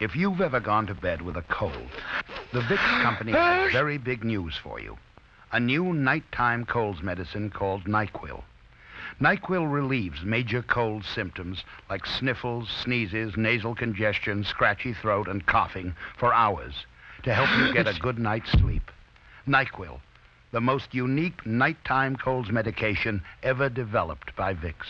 If you've ever gone to bed with a cold, the Vicks Company has very big news for you. A new nighttime colds medicine called NyQuil. NyQuil relieves major cold symptoms like sniffles, sneezes, nasal congestion, scratchy throat, and coughing for hours to help you get a good night's sleep. NyQuil, the most unique nighttime colds medication ever developed by Vicks.